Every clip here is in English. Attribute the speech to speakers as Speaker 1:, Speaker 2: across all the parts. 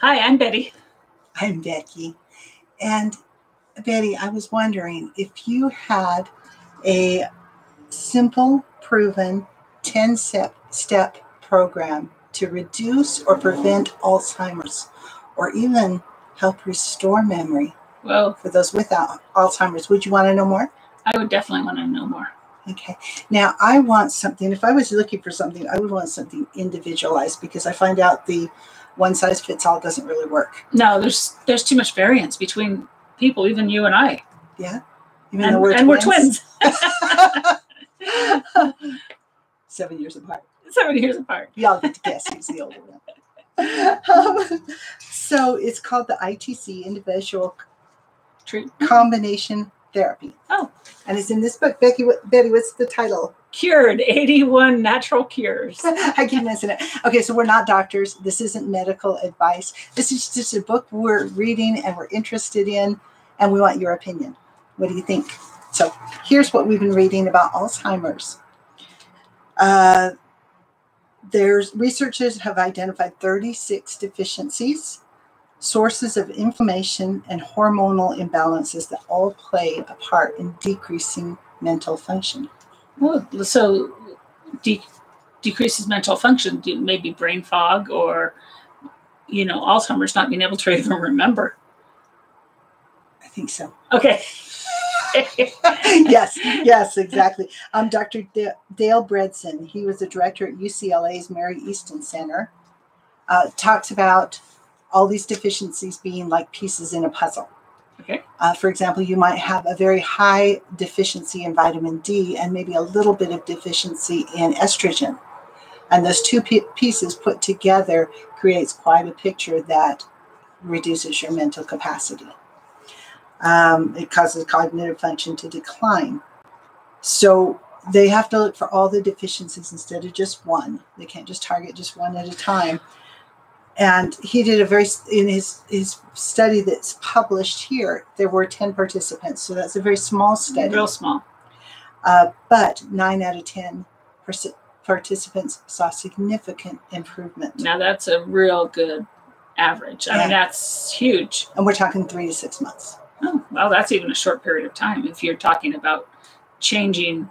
Speaker 1: Hi, I'm Betty.
Speaker 2: I'm Becky. And Betty, I was wondering if you had a simple, proven 10 step, step program to reduce or prevent Alzheimer's or even help restore memory
Speaker 1: Well,
Speaker 2: for those without Alzheimer's, would you want to know more?
Speaker 1: I would definitely want to know more.
Speaker 2: Okay. Now, I want something, if I was looking for something, I would want something individualized because I find out the one size fits all doesn't really work.
Speaker 1: No, there's there's too much variance between people, even you and I.
Speaker 2: Yeah. Even
Speaker 1: and
Speaker 2: though we're
Speaker 1: and
Speaker 2: twins.
Speaker 1: we're twins.
Speaker 2: Seven years apart.
Speaker 1: Seven years apart.
Speaker 2: Y'all get to guess who's the older one. Um, so it's called the ITC, Individual
Speaker 1: True.
Speaker 2: Combination Therapy.
Speaker 1: Oh.
Speaker 2: And it's in this book. Becky, what, Betty, what's the title?
Speaker 1: Cured 81 natural cures.
Speaker 2: I keep missing it. Okay, so we're not doctors. This isn't medical advice. This is just a book we're reading and we're interested in, and we want your opinion. What do you think? So here's what we've been reading about Alzheimer's. Uh, there's researchers have identified 36 deficiencies, sources of inflammation, and hormonal imbalances that all play a part in decreasing mental function.
Speaker 1: Well, so de- decreases mental function, maybe brain fog or, you know, Alzheimer's not being able to even remember.
Speaker 2: I think so.
Speaker 1: Okay.
Speaker 2: yes, yes, exactly. Um, Dr. Da- Dale Bredesen, he was the director at UCLA's Mary Easton Center, uh, talks about all these deficiencies being like pieces in a puzzle.
Speaker 1: Okay.
Speaker 2: Uh, for example, you might have a very high deficiency in vitamin D and maybe a little bit of deficiency in estrogen. And those two pieces put together creates quite a picture that reduces your mental capacity um, it causes cognitive function to decline. So they have to look for all the deficiencies instead of just one. They can't just target just one at a time. And he did a very in his his study that's published here. There were ten participants, so that's a very small study.
Speaker 1: Real small.
Speaker 2: Uh, but nine out of ten perc- participants saw significant improvement,
Speaker 1: Now that's a real good average. I mean, that's huge.
Speaker 2: and we're talking three to six months.
Speaker 1: Oh, well, that's even a short period of time if you're talking about changing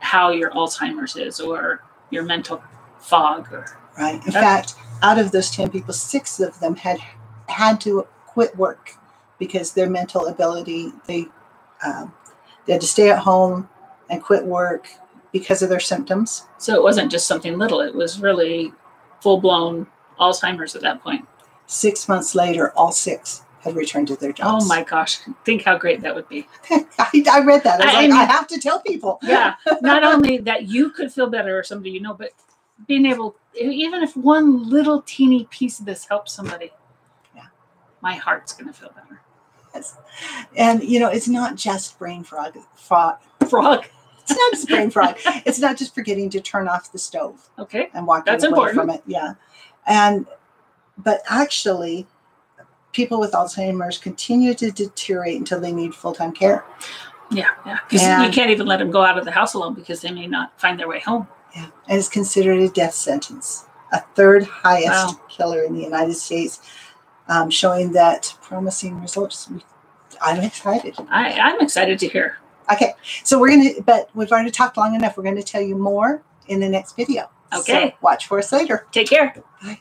Speaker 1: how your Alzheimer's is or your mental fog or
Speaker 2: Right. In
Speaker 1: That's-
Speaker 2: fact, out of those 10 people, six of them had had to quit work because their mental ability, they, um, they had to stay at home and quit work because of their symptoms.
Speaker 1: so it wasn't just something little, it was really full blown Alzheimer's at that point.
Speaker 2: Six months later, all six had returned to their jobs.
Speaker 1: Oh my gosh, think how great that would be.
Speaker 2: I, I read that. I
Speaker 1: I
Speaker 2: like,
Speaker 1: mean-
Speaker 2: I have to tell people.
Speaker 1: Yeah, not only that you could feel better or somebody you know, but being able, even if one little teeny piece of this helps somebody,
Speaker 2: Yeah.
Speaker 1: my heart's going to feel better.
Speaker 2: Yes. And, you know, it's not just brain frog. frog.
Speaker 1: Frog.
Speaker 2: It's not just brain frog. It's not just forgetting to turn off the stove.
Speaker 1: Okay.
Speaker 2: and walking
Speaker 1: That's
Speaker 2: away
Speaker 1: important.
Speaker 2: from it. Yeah. And but actually people with Alzheimer's continue to deteriorate until they need full-time care.
Speaker 1: Yeah, yeah. Because you can't even let them go out of the house alone because they may not find their way home.
Speaker 2: Yeah. And it's considered a death sentence, a third highest
Speaker 1: Wow.
Speaker 2: killer in the United States, um, showing that promising results. I'm excited.
Speaker 1: I, I'm excited to hear.
Speaker 2: Okay, so we're gonna, but we've already talked long enough. We're going to tell you more in the next video. So
Speaker 1: Okay.
Speaker 2: watch for us later.
Speaker 1: Take care.
Speaker 2: Bye.